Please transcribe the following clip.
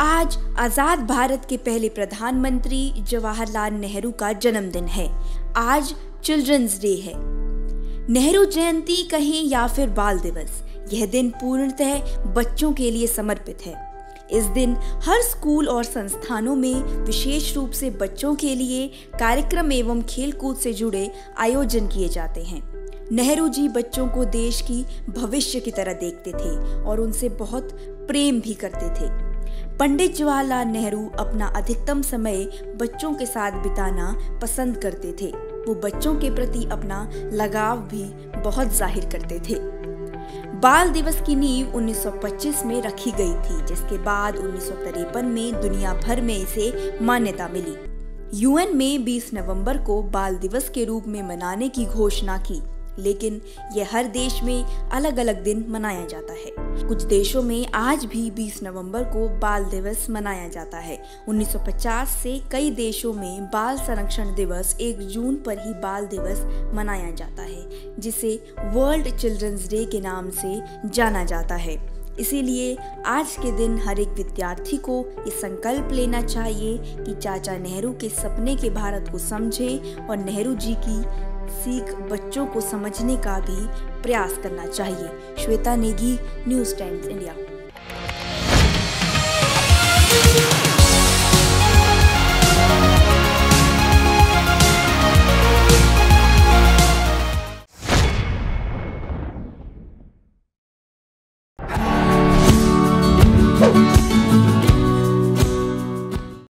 आज आज़ाद भारत के पहले प्रधानमंत्री जवाहरलाल नेहरू का जन्मदिन है। आज चिल्ड्रंस डे है। नेहरू जयंती कहें या फिर बाल दिवस, यह दिन पूर्णतः बच्चों के लिए समर्पित है। इस दिन हर स्कूल और संस्थानों में विशेष रूप से बच्चों के लिए कार्यक्रम एवं खेलकूद से जुड़े आयोजन किए जाते हैं। नेहरू जी बच्चों को देश की भविष्य की तरह देखते थे और उनसे बहुत प्रेम भी करते थे। पंडित जवाहरलाल नेहरू अपना अधिकतम समय बच्चों के साथ बिताना पसंद करते थे। वो बच्चों के प्रति अपना लगाव भी बहुत ज़ाहिर करते थे। बाल दिवस की नींव 1925 में रखी गई थी, जिसके बाद उन्नीस सौ तिरपन में दुनिया भर में इसे मान्यता मिली। यूएन में 20 नवंबर को बाल दिवस के रूप में मनाने की घोषणा की, लेकिन यह हर देश में अलग अलग दिन मनाया जाता है। कुछ देशों में आज भी 20 नवंबर को बाल दिवस मनाया जाता है। 1950 से कई देशों में बाल संरक्षण दिवस 1 जून पर ही बाल दिवस मनाया जाता है, जिसे वर्ल्ड चिल्ड्रंस डे के नाम से जाना जाता है। इसीलिए आज के दिन हर एक विद्यार्थी को ये संकल्प लेना चाहिए कि चाचा नेहरू के सपने के भारत को समझे और नेहरू जी की सीख बच्चों को समझने का भी प्रयास करना चाहिए। Shweta Negi News Times India.